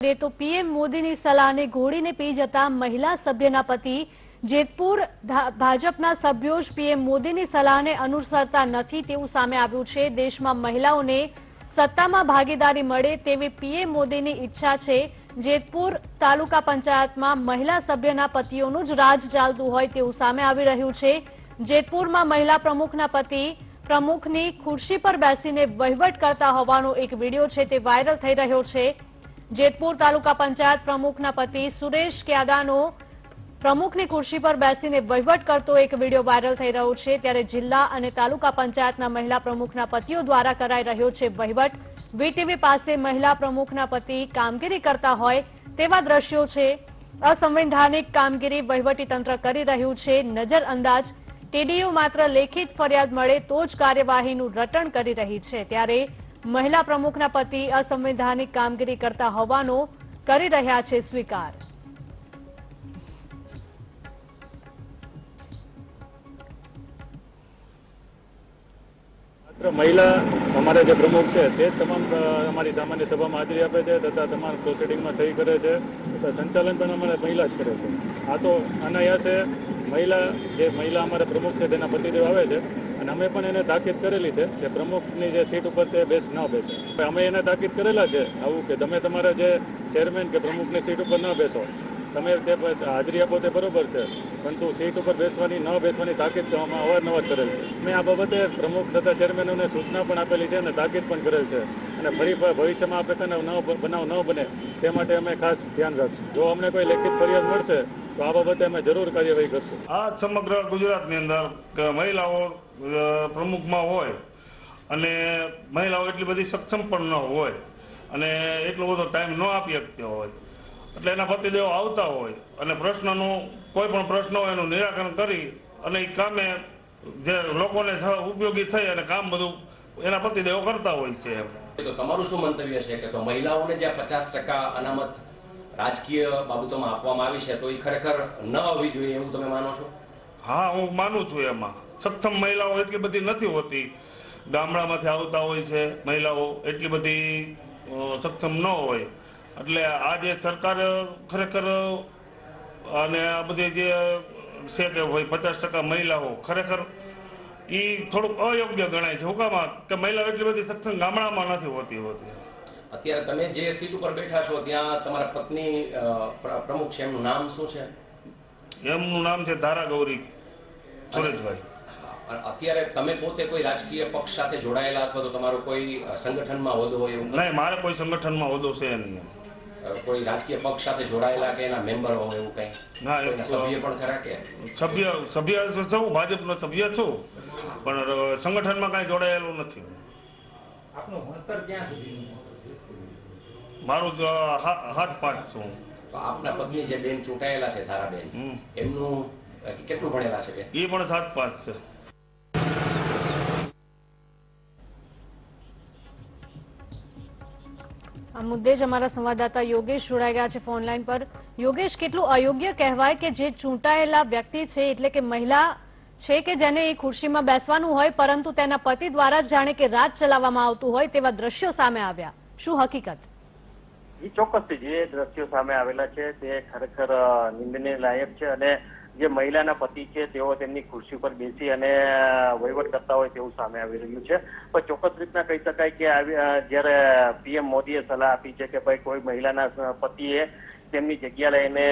તો પીએમ મોદીની સલાહને ઘોડીને પી જતા મહિલા સભ્યના પતિ, જેતપુર ભાજપના સભ્યો જ પીએમ મોદીની સલાહને અનુસરતા નથી તેવું સામે આવ્યું છે. દેશમાં મહિલાઓને સત્તામાં ભાગીદારી મળે તેવી પીએમ મોદીની ઈચ્છા છે. જેતપુર તાલુકા પંચાયતમાં મહિલા સભ્યના પતિઓનું જ રાજ ચાલતું હોય તેવું સામે આવી રહ્યું છે. જેતપુરમાં મહિલા પ્રમુખના પતિ, પ્રમુખની ખુરશી પર બેસીને વહીવટ કરતા હોવાનો એક વીડિયો છે તે વાયરલ થઈ રહ્યો છે. જેતપુર તાલુકા પંચાયત પ્રમુખના પતિ સુરેશ ક્યાદાનો પ્રમુખની ખુરશી પર બેસીને વહીવટ કરતો એક વીડિયો વાયરલ થઈ રહ્યો છે. ત્યારે જિલ્લા અને તાલુકા પંચાયતના મહિલા પ્રમુખના પતિઓ દ્વારા કરાઈ રહ્યો છે વહીવટ. વીટીવી પાસે મહિલા પ્રમુખના પતિ કામગીરી કરતા હોય તેવા દ્રશ્યો છે. અસંવૈધાનિક કામગીરી વહીવટી તંત્ર કરી રહ્યું છે. નજર અંદાજ ટીડીયુ માત્ર લેખિત ફરિયાદ મળે તો જ કાર્યવાહીનું રટણ કરી રહી છે. ત્યારે મહિલા પ્રમુખના પતિ અસંવૈધાનિક કામગીરી કરતા હોવાનો કરી રહ્યા છે સ્વીકાર. મહિલા અમારા જે પ્રમુખ છે તે તમામ અમારી સામાન્ય સભામાં હાજરી આપે છે તથા તમામ પ્રોસિડિંગમાં સહી કરે છે તથા સંચાલન પણ અમારે મહિલા જ કરે છે. આ તો અનાયાસે મહિલા, જે મહિલા અમારા પ્રમુખ છે તેના પતિદેવ આવે છે અને અમે પણ એને તાકીદ કરેલી છે કે પ્રમુખની જે સીટ ઉપર તે બેસ ન બેસે. અમે એને તાકીદ કરેલા છે આવું કે તમે તમારા જે ચેરમેન કે પ્રમુખની સીટ ઉપર ન બેસો. તમે તે હાજરી આપો તે બરોબર છે, પરંતુ સીટ ઉપર બેસવાની, ન બેસવાની તાકીદ તો અમે અવારનવાર કરેલ છે. મેં આ બાબતે પ્રમુખ તથા ચેરમેનોને સૂચના પણ આપેલી છે અને તાકીદ પણ કરેલ છે. અને ફરી ભવિષ્યમાં આ પ્રકારના ન બનાવ ન બને તે માટે અમે ખાસ ધ્યાન રાખશું. જો અમને કોઈ લેખિત ફરિયાદ મળશે, તો આ બાબતે અમે જરૂર કાર્યવાહી કરશું. આ સમગ્ર ગુજરાતની અંદર મહિલાઓ પ્રમુખમાં હોય અને મહિલાઓ એટલી બધી સક્ષમ પણ ન હોય અને એટલો બધો ટાઈમ ન આપી શકતી હોય. એટલે એના પતિદેવો આવતા હોય અને પ્રશ્નનું કોઈ પણ પ્રશ્ન હોય એનું નિરાકરણ કરી અને એ કામે જે લોકોને ઉપયોગી થઈ અને કામ બધું એના પતિદેવો કરતા હોય છે એમ. તો તમારું શું મંતવ્ય છે કે તો મહિલાઓને જે પચાસ ટકા અનામત રાજકીય બાબતોમાં આપવામાં આવી છે તો એ ખરેખર ન હોવી જોઈએ એવું તમે માનો છો? હા હું માનું છું એમાં. સક્ષમ મહિલાઓ એટલી બધી નથી હોતી. ગામડામાંથી આવતા હોય છે મહિલાઓ એટલી બધી સક્ષમ ન હોય. એટલે આ જે સરકાર ખરેખર અને આ બધી જે છે કે હોય પચાસ ટકા મહિલાઓ ખરેખર એ થોડુંક અયોગ્ય ગણાય છે. હુકામાં કે મહિલાઓ એટલી બધી સક્ષમ ગામડામાં નથી હોતી હોતી. અત્યારે તમે જે સીટ ઉપર બેઠા છો ત્યાં તમારા પત્ની પ્રમુખ છે એમનું નામ શું છે? એમનું નામ છે ધારા ગૌરી સુરેશભાઈ. અત્યારે તમે પોતે કોઈ રાજકીય પક્ષ સાથે જોડાયેલા અથવા તો તમારો કોઈ સંગઠનમાં હોદ્દો હોય એવું નહીં મારે કોઈ સંગઠનમાં હોદ્દો છે નહીં. કોઈ રાજકીય પક્ષ સાથે જોડાયેલા કે એના મેમ્બર હોય એવું કઈ? ના, સભ્ય પણ ખરા કે? સભ્ય સભ્ય છું ભાજપનો સભ્ય છું. પણ સંગઠનમાં કાંઈ જોડાયેલું નથી. મારું ક્યાં સુધી મારું હાથ પાઠ છું. તો આપના પત્ની જે બેન ચૂંટાયેલા છે ધારાબેન હમ. એમનું કેટલું ભણેલા છે એ પણ સાત પાંચ છે. આ મુદ્દે જ અમારા સંવાદદાતા યોગેશ જોડાઈ ગયા છે ફોનલાઈન પર. યોગેશ કેટલું અયોગ્ય કહેવાય કે જે ચૂંટાયેલા વ્યક્તિ છે એટલે કે મહિલા છે કે જેને એ ખુરશીમાં બેસવાનું હોય પરંતુ તેના પતિ દ્વારા જ જાણે કે રાજ ચલાવવામાં આવતું હોય તેવા દ્રશ્યો સામે આવ્યા. શું હકીકત? ચોક્કસથી જે દ્રશ્યો સામે આવેલા છે તે ખરેખર અ, નિંદનીય લાયક છે અને જે મહિલાના પતિ છે, તેઓ તેમની ખુરશી પર બેસી અને વહીવટ કરતા હોય તેવું સામે આવી રહ્યું છે. પણ ચોક્કસ રીતના કહી શકાય કે જ્યારે પીએમ મોદીએ સલાહ આપી છે કે ભાઈ કોઈ મહિલાના પતિએ તેમની જગ્યા લઈને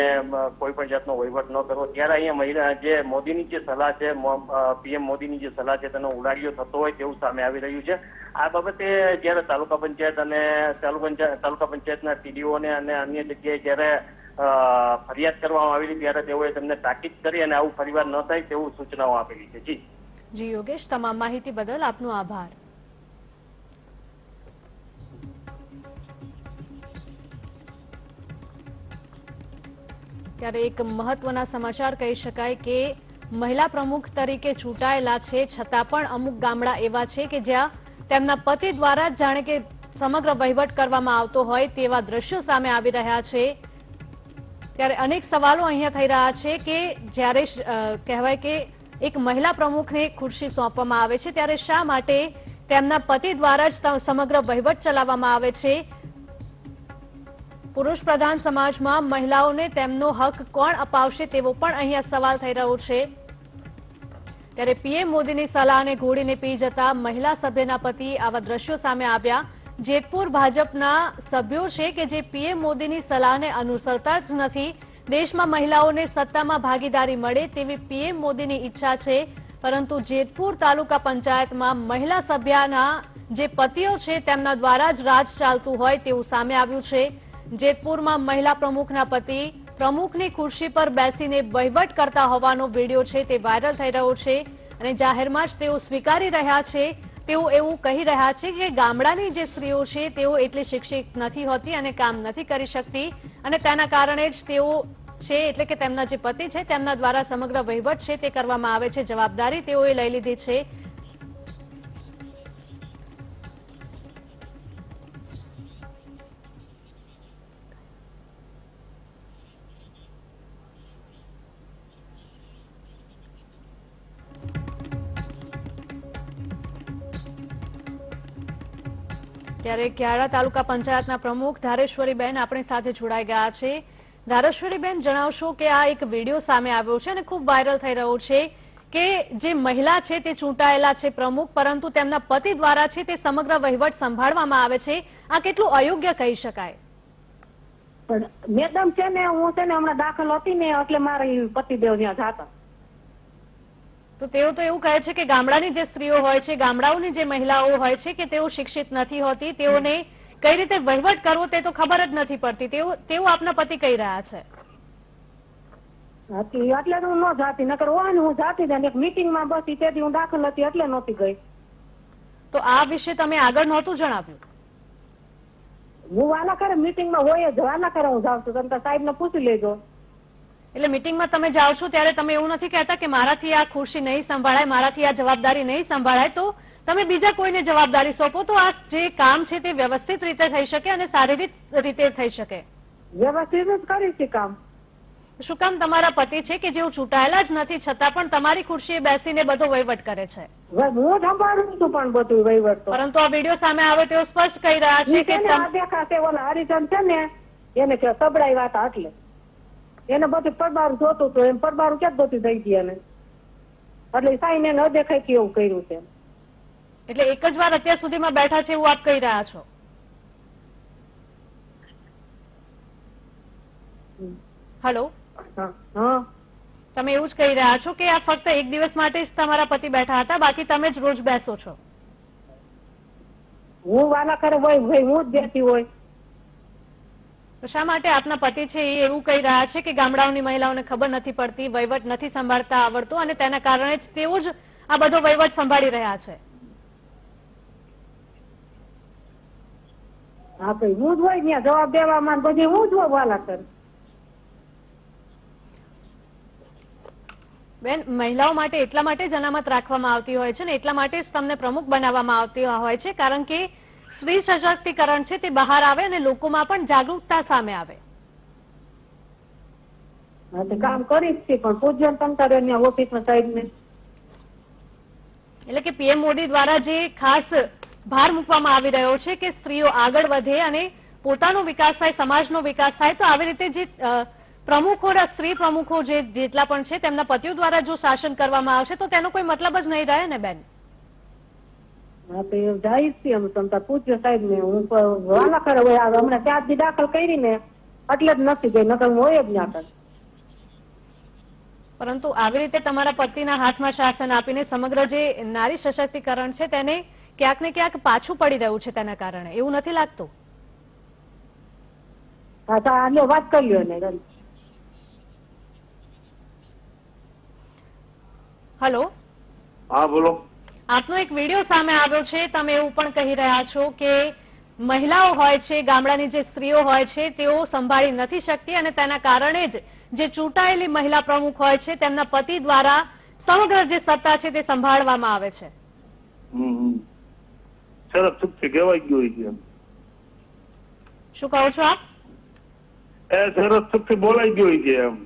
કોઈ પણ જાતનો વહીવટ ન કરવો, ત્યારે અહીંયા મહિલા, જે મોદીની જે સલાહ છે પીએમ મોદીની જે સલાહ છે, તેનો ઉડાડિયો થતો હોય તેવું સામે આવી રહ્યું છે. આ બાબતે જ્યારે તાલુકા પંચાયત અને, તાલુકા તાલુકા પંચાયતના ટીડીઓને અને અન્ય જગ્યાએ જ્યારે ફરિયાદ કરવામાં આવેલી ત્યારે તેઓએ તેમને તાકીદ કરી અને આવું ફરીવાર ન થાય તેવું સૂચનાઓ આપેલી છે. જી. જી, યોગેશ, તમામ માહિતી બદલ આપનો આભાર. ત્યારે એક મહત્વના સમાચાર કહી શકાય કે મહિલા પ્રમુખ તરીકે ચૂંટાયેલા છે, છતાં પણ અમુક ગામડા એવા છે કે જ્યાં તેમના પતિ દ્વારા જાણે કે સમગ્ર વહીવટ કરવામાં આવતો હોય તેવા દ્રશ્યો સામે આવી રહ્યા છે. ત્યારે અનેક સવાલો અહીંયા થઈ રહ્યા છે કે જ્યારે કહેવાય કે એક મહિલા પ્રમુખને ખુરશી સોંપવામાં આવે છે, ત્યારે શા માટે તેમના પતિ દ્વારા જ સમગ્ર વહીવટ ચલાવવામાં આવે છે? પુરુષ પ્રધાન સમાજમાં મહિલાઓને તેમનો હક કોણ અપાવશે તેવો પણ અહીંયા સવાલ થઈ રહ્યો છે. ત્યારે પીએમ મોદીની સલાહને ઘોડીને પી જતા મહિલા સભ્યના પતિ આવા દ્રશ્યો સામે આવ્યા. જેતપુર ભાજપના સભ્યો છે કે જે પીએમ મોદીની સલાહને અનુસરતા જ નથી. દેશમાં મહિલાઓને સત્તામાં ભાગીદારી મળે તેવી પીએમ મોદીની ઈચ્છા છે. પરંતુ જેતપુર તાલુકા પંચાયતમાં મહિલા સભ્યના જે પતિઓ છે તેમના દ્વારા જ રાજ ચાલતું હોય તેવું સામે આવ્યું છે. જેતપુરમાં મહિલા પ્રમુખના પતિ પ્રમુખની ખુરશી પર બેસીને વહીવટ કરતા હોવાનો વીડિયો છે તે વાયરલ થઈ રહ્યો છે અને જાહેરમાં જ તેઓ સ્વીકારી રહ્યા છે. તેઓ એવું કહી રહ્યા છે કે ગામડાની જે સ્ત્રીઓ છે, તેઓ એટલી શિક્ષિત નથી હોતી અને કામ નથી કરી શકતી. અને તેના કારણે જ તેઓ છે, એટલે કે તેમના જે પતિ છે, તેમના દ્વારા સમગ્ર વહીવટ છે તે કરવામાં આવે છે. જવાબદારી તેઓએ લઈ લીધી છે. ત્યારે ક્યારા તાલુકા પંચાયતના પ્રમુખ ધારેશ્વરીબેન આપણી સાથે જોડાઈ ગયા છે. ધારેશ્વરીબેન, જણાવશો કે આ એક વીડિયો સામે આવ્યો છે અને ખૂબ વાયરલ થઈ રહ્યો છે કે જે મહિલા છે તે ચૂંટાયેલા છે પ્રમુખ, પરંતુ તેમના પતિ દ્વારા છે તે સમગ્ર વહીવટ સંભાળવામાં આવે છે. આ કેટલું અયોગ્ય કહી શકાય? મેડમ છે ને, હું છે ને હમણાં દાખલ હતી ને, એટલે મારે પતિદેવ ત્યાં જાતા. તો તેઓ તો એવું કહે છે કે ગામડાની જે સ્ત્રીઓ હોય છે ગામડાઓની જે મહિલાઓ હોય છે કે તેઓ શિક્ષિત નથી હોતી તેઓને કઈ રીતે વહીવટ કરવો તે તો ખબર જ નથી પડતી. તેવું તેવું આપના પતિ કહી રહ્યા છે. હતી એટલે હું ન જાતી નકર હોય ને હું જાતી જ એક મીટિંગમાં બસ તેથી હું દાખલ હતી એટલે નહોતી ગઈ. તો આ વિશે તમે આગળ નહોતું જણાવ્યું? હું વાલા કરે મીટિંગમાં હોય જ વાલા કરે હું જાઉં છું તમે સાહેબ ને પૂછી લેજો. એટલે મીટિંગમાં તમે જાઓ છો ત્યારે તમે એવું નથી કહેતા કે મારાથી આ ખુરશી નહીં સંભાળાય મારાથી આ જવાબદારી નહીં સંભાળાય. તો તમે બીજા કોઈને જવાબદારી સોંપો તો આ જે કામ છે તે વ્યવસ્થિત રીતે થઈ શકે અને શારીરિક રીતે થઈ શકે. વ્યવસ્થિત જ કરીશ ઈ કામ. શું કામ તમારા પતિ છે કે જેઓ ચૂંટાયેલા જ નથી છતાં પણ તમારી ખુરશીએ બેસીને બધો વહીવટ કરે છે? હું સંભાળું છું પણ બધું વહીવટ પરંતુ આ વીડિયો સામે આવે તેઓ સ્પષ્ટ કહી રહ્યા છે કે હરિચંદ છે ને એને સબડાઈ વાત એટલે. એને બધું પરબારું જોતું હતું એમ પરબારું ક્યાંક બધું થઈ ગઈ એને. એટલે સાઈને ન દેખાય કે એવું કર્યું છે. એટલે એક જ વાર અત્યાર સુધીમાં બેઠા છે એવું આપ કહી રહ્યા છો? હલો? તમે એવું જ કહી રહ્યા છો કે આ ફક્ત એક દિવસ માટે જ તમારા પતિ બેઠા હતા બાકી તમે જ રોજ બેસો છો? હું વાલા કરે હોય ભાઈ હું જ બેઠી હોય. તો શા માટે આપના પતિ છે એ એવું કહી રહ્યા છે કે ગામડાઓની મહિલાઓને ખબર નથી પડતી વહીવટ નથી સંભાળતા આવડતો અને તેના કારણે જ તેઓ જ આ બધો વહીવટ સંભાળી રહ્યા છે. હા ભાઈ હું જ હોય ત્યાં જવાબ દેવામાં ને હું જ વાલા કરે બેન મહિલાઓ માટે એટલા માટે જ અનામત રાખવામાં આવતી હોય છે ને એટલા માટે જ તમને પ્રમુખ બનાવવામાં આવતી હોય છે કારણ કે સ્ત્રી સશક્તિકરણ છે તે બહાર આવે અને લોકોમાં પણ જાગૃતતા સામે આવે. તે કામ કરીશ છે પણ પૂજ્ય તંત્ર ત્યાં ઓફિસમાં સાહેબ ને. એટલે કે પીએમ મોદી દ્વારા જે ખાસ ભાર મૂકવામાં આવી રહ્યો છે કે સ્ત્રીઓ આગળ વધે અને પોતાનો વિકાસ થાય સમાજનો વિકાસ થાય તો આવી રીતે જે પ્રમુખો સ્ત્રી પ્રમુખો જે જેટલા પણ છે તેમના પતિઓ દ્વારા જો શાસન કરવામાં આવશે તો તેનો કોઈ મતલબ જ નહીં રહે ને બેન? હા તો એ જાય છે અમે તમતા પૂછ્યો સાહેબ ને. હું વાલા કરે હોય. હમણાં ચાર દી દાખલ કરી ને એટલે જ નથી ગઈ. નકર હું હોય જ ના કર. પરંતુ આવી રીતે તમારા પતિના હાથમાં શાસન આપીને સમગ્ર જે નારી સશક્તિકરણ છે તેને ક્યાંક ને ક્યાંક પાછું પડી રહ્યું છે તેના કારણે. એવું નથી લાગતું? હા તો આ વાત કરી લ્યો ને હલો? હા બોલો. આપનો એક વીડિયો સામે આવ્યો છે તમે એવું પણ કહી રહ્યા છો કે મહિલાઓ હોય છે ગામડાની જે સ્ત્રીઓ હોય છે તેઓ સંભાળી નથી શકતી અને તેના કારણે જ જે ચૂંટાયેલી મહિલા પ્રમુખ હોય છે તેમના પતિ દ્વારા સમગ્ર જે સત્તા છે તે સંભાળવામાં આવે છે. સરસ ચૂકથી કહેવાય ગયું છે શું કહો છો આપ? એ સરસ બોલાઈ ગયું છે એમ.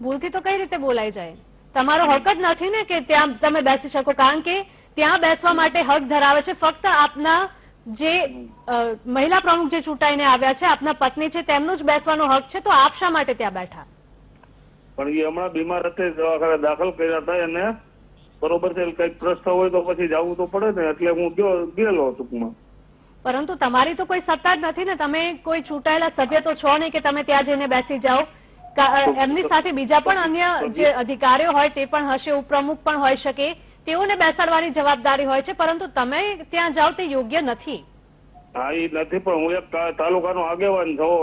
ભૂલથી તો કઈ રીતે બોલાઈ જાય? તમારો હક જ નથી ને કે ત્યાં તમે બેસી શકો કારણ કે ત્યાં બેસવા માટે હક ધરાવે છે. ફક્ત આપના જે મહિલા પ્રમુખ જે ચૂંટાઈને આવ્યા છે આપના પત્ની છે તેમનો જ બેસવાનો હક છે. તો આપ શા માટે ત્યાં બેઠા? પણ એ હમણાં બીમાર હતી દવાખાને દાખલ કર્યા હતા એને. બરોબર છે કંઈક પ્રશ્ન હોય તો પછી જવું તો પડે ને એટલે હું ગયો ગયેલો ટૂંકમાં. પરંતુ તમારી તો કોઈ સત્તા જ નથી ને. તમે કોઈ ચૂંટાયેલા સભ્ય તો છો નહીં કે તમે ત્યાં જઈને બેસી જાઓ. એમની સાથે બીજા પણ અન્ય જે અધિકારીઓ હોય તે પણ હશે ઉપપ્રમુખ પણ હોઈ શકે. તેઓને બેસાડવાની જવાબદારી હોય છે પરંતુ તમે ત્યાં જાઓ તે યોગ્ય નથી. હા એ નથી પણ હું એક તાલુકાનો આગેવાન થવો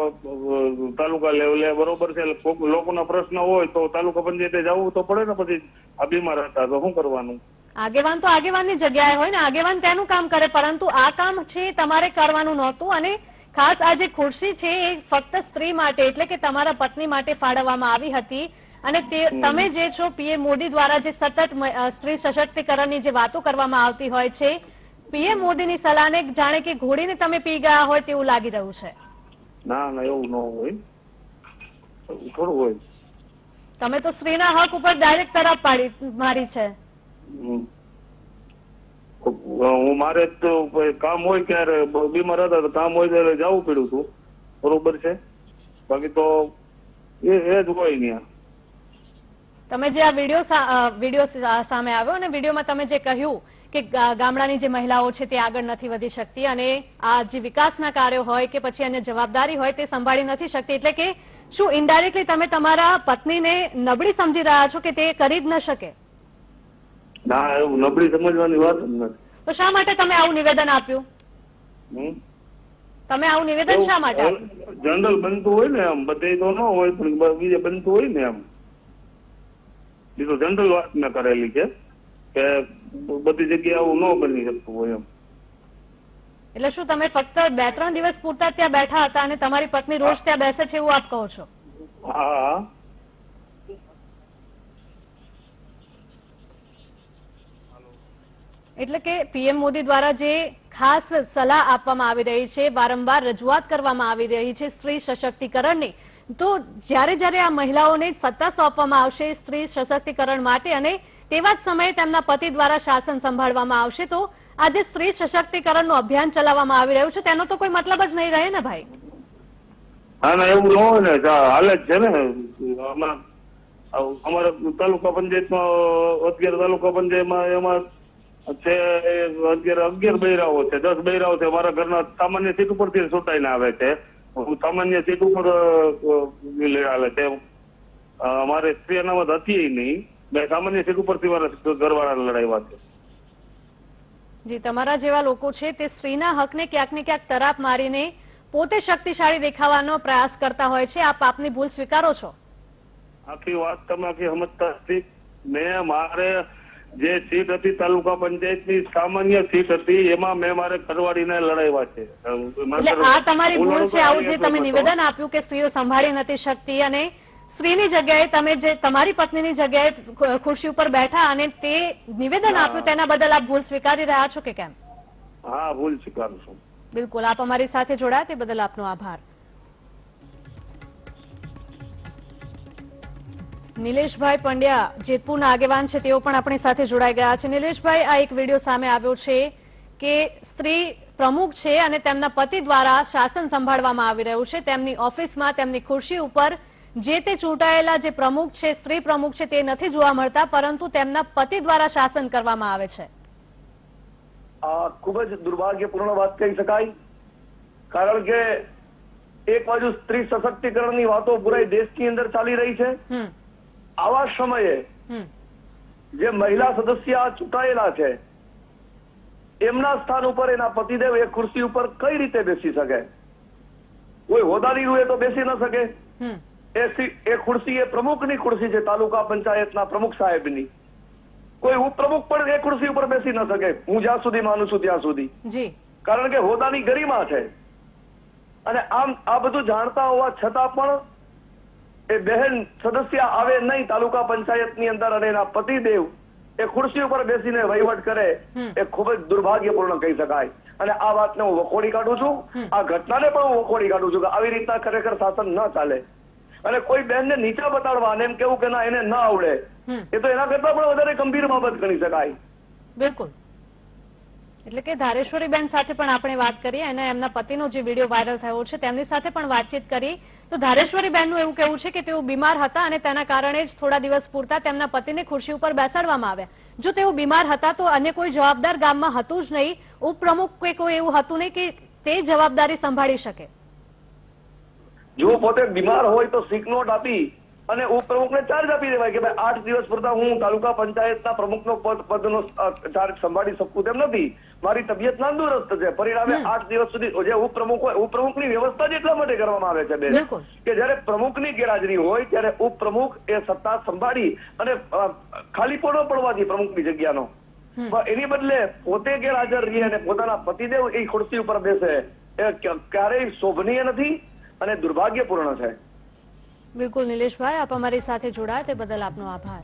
તાલુકા લેવલે બરોબર છે. લોકોના પ્રશ્ન હોય તો તાલુકા પંચાયતે જવું તો પડે ને પછી આ બીમાર હતા તો શું કરવાનું? આગેવાન તો આગેવાનની જગ્યાએ હોય ને આગેવાન તેનું કામ કરે પરંતુ આ કામ છે તમારે કરવાનું નહોતું અને ખાસ આ જે ખુરશી છે એ ફક્ત સ્ત્રી માટે એટલે કે તમારા પત્ની માટે ફાળવવામાં આવી હતી. અને તે તમે જે છો પીએમ મોદી દ્વારા જે સતત સ્ત્રી સશક્તિકરણની જે વાતો કરવામાં આવતી હોય છે પીએમ મોદીની સલાહને જાણે કે ઘોડીને તમે પી ગયા હોય તેવું લાગી રહ્યું છે. ના ના એવું ન હોય. થોડું હોય. તમે તો સ્ત્રીના હક ઉપર ડાયરેક્ટ તરફ પાડી મારી છે. હું મારે તો કામ હોય ક્યારે બીમાર હતા તો કામ હોય ત્યારે જવું પડ્યું હતું. બરોબર છે? બાકી તો એ એ જ હોય ત્યાં તમે જે આ વીડિયો વીડિયો સામે આવ્યો અને વિડીયોમાં તમે જે કહ્યું કે ગામડાની જે મહિલાઓ છે તે આગળ નથી વધી શકતી અને આ જે વિકાસના કાર્યો હોય કે પછી અન્ય જવાબદારી હોય તે સંભાળી નથી શકતી એટલે કે શું ઇનડાયરેક્ટલી તમે તમારા પત્નીને નબળી સમજી રહ્યા છો કે તે કરી જ ન શકે? ના એવું નબળી સમજવાની વાત નથી. તો શા માટે તમે આવું નિવેદન આપ્યું? તમે આવું નિવેદન શા માટે જનરલ બનતું હોય ને આમ બધે તો ન હોય પણ બીજે બનતું હોય ને આમ. એ તો જનરલ વાત મેં કરેલી છે કે બધી જગ્યાએ આવું ન બની શકતું હોય એમ. એટલે શું તમે ફક્ત બે ત્રણ દિવસ પૂરતા ત્યાં બેઠા હતા અને તમારી પત્ની રોજ ત્યાં બેસે છે એવું આપ કહો છો? હા હા. એટલે કે પીએમ મોદી દ્વારા જે ખાસ સલાહ આપવામાં આવી રહી છે વારંવાર રજૂઆત કરવામાં આવી રહી છે સ્ત્રી સશક્તિકરણની તો જ્યારે જ્યારે આ મહિલાઓને સત્તા સોંપવામાં આવશે સ્ત્રી સશક્તિકરણ માટે અને તેવા જ સમયે તેમના પતિ દ્વારા શાસન સંભાળવામાં આવશે, તો આજે સ્ત્રી સશક્તિકરણનું અભિયાન ચલાવવામાં આવી રહ્યું છે. તેનો તો કોઈ મતલબ જ નહીં રહે ને ભાઈ? હા એવું ન હોય ને. જ છે ને. અમારા તાલુકા પંચાયતમાં અત્યારે તાલુકા પંચાયતમાં એમાં છે એ અત્યારે અગિયાર બૈરાઓ છે, દસ બૈરાઓ છે. મારા ઘરના સામાન્ય સીટ ઉપરથી ચૂંટાઈને આવે છે. હું સામાન્ય સીટ ઉપર અ, અ, લે- છે. અ, સ્ત્રી અનામત હતી નહીં. મેં સામાન્ય સીટ ઉપરથી મારા ઘરવાળા લડાવ્યા છે. જે તમારા જેવા લોકો છે તે સ્ત્રીના હકને ક્યાંક ને ક્યાંક તરાપ મારીને પોતે શક્તિશાળી દેખાવાનો પ્રયાસ કરતા હોય છે. આપ આપની ભૂલ સ્વીકારો છો? આખી વાત તમે આખી સમજતા મેં મારે જે સીટ હતી તાલુકા પંચાયતની સામાન્ય સીટ હતી એમાં મેં મારે ઘરવાળીને લડાવ્યા છે. એટલે આ તમારી ભૂલ છે આવું જે તમે નિવેદન આપ્યું કે સ્ત્રીઓ સંભાળી નથી શકતી અને સ્ત્રીની જગ્યાએ તમે જે તમારી પત્નીની જગ્યાએ ખુરશી ઉપર બેઠા અને તે નિવેદન આપ્યું તેના બદલ આપ ભૂલ સ્વીકારી રહ્યા છો કે કેમ? હા ભૂલ સ્વીકારું છું. બિલકુલ આપ અમારી સાથે જોડાયા તે બદલ આપનો આભાર. નિલેશભાઈ પંડ્યા જેતપુરના આગેવાન છે તેઓ પણ આપણી સાથે જોડાઈ ગયા છે. નિલેશભાઈ આ એક વીડિયો સામે આવ્યો છે કે સ્ત્રી પ્રમુખ છે અને તેમના પતિ દ્વારા શાસન સંભાળવામાં આવી રહ્યું છે. તેમની ઓફિસમાં તેમની ખુરશી ઉપર જે તે ચૂંટાયેલા જે પ્રમુખ છે સ્ત્રી પ્રમુખ છે તે નથી જોવા મળતા પરંતુ તેમના પતિ દ્વારા શાસન કરવામાં આવે છે. આ ખૂબ જ દુર્ભાગ્યપૂર્ણ વાત કહી શકાય કારણ કે એક બાજુ સ્ત્રી સશક્તિકરણની વાતો પૂરા દેશની અંદર ચાલી રહી છે. આવા સમયે જે મહિલા સદસ્ય ચૂંટાયેલા છે એમના સ્થાન ઉપર એના પતિદેવ એ ખુરશી ઉપર કઈ રીતે બેસી શકે? કોઈ હોદાની રૂએ તો બેસી ન શકે. એ ખુરશી એ પ્રમુખની ખુરશી છે તાલુકા પંચાયતના પ્રમુખ સાહેબની. કોઈ ઉપપ્રમુખ પણ એ ખુરશી ઉપર બેસી ન શકે. હું જ્યાં સુધી માનું છું ત્યાં સુધી. કારણ કે હોદાની ગરિમા છે. અને આમ આ બધું જાણતા હોવા છતાં પણ એ બહેન સદસ્ય આવે નહીં તાલુકા પંચાયતની અંદર અને એના પતિદેવ એ ખુરશી ઉપર બેસીને વહીવટ કરે એ ખૂબ જ દુર્ભાગ્યપૂર્ણ કહી શકાય. અને આ વાતને હું વખોડી કાઢું છું. આ ઘટનાને પણ હું વખોડી કાઢું છું કે આવી રીતના ખરેખર શાસન ન ચાલે. અને કોઈ બહેનને નીચા બતાડવા અને એમ કેવું કે ના એને ન આવડે એ તો એના કરતા પણ વધારે ગંભીર બાબત ગણી શકાય. બિલકુલ. એટલે કે ધારેશ્વરી બેન સાથે પણ આપણે વાત કરીએ અને એમના પતિનો જે વીડિયો વાયરલ થયો છે તેમની સાથે પણ વાતચીત કરી. તો ધારેશ્વરીબેનનું એવું કહેવું છે કે તેઓ બીમાર હતા અને તેના કારણે જ થોડા દિવસ પૂરતા તેમના પતિને ખુરશી ઉપર બેસાડવામાં આવ્યા. જો તેઓ બીમાર હતા તો અન્ય કોઈ જવાબદાર ગામમાં હતું જ નહીં. ઉપપ્રમુખ કે કોઈ એવું હતું નહીં કે તે જવાબદારી સંભાળી શકે. જો પોતે બીમાર હોય તો સિક નોટ આપી અને ઉપપ્રમુખને ચાર્જ આપી દેવાય કે ભાઈ આઠ દિવસ પૂરતા હું તાલુકા પંચાયતના પ્રમુખનો પદ પદનો ચાર્જ સંભાળી શકું તેમ નથી. મારી તબિયત નાંદુરસ્ત છે. પરિણામે આઠ દિવસ સુધી જે ઉપપ્રમુખ હોય ઉપપ્રમુખની વ્યવસ્થા જ એટલા માટે કરવામાં આવે છે બેન. કે જયારે પ્રમુખની ગેરહાજરી હોય ત્યારે ઉપપ્રમુખ એ સત્તા સંભાળી અને ખાલી ખાલીપણો પડવાથી પ્રમુખની જગ્યાનો. એની બદલે પોતે ગેરહાજર રહી અને પોતાના પતિદેવ એ ખુરશી ઉપર બેસે એ ક્યારેય શોભનીય નથી અને દુર્ભાગ્યપૂર્ણ છે. બિલકુલ નિલેશભાઈ આપ અમારી સાથે જોડાયા તે બદલ આપનો આભાર.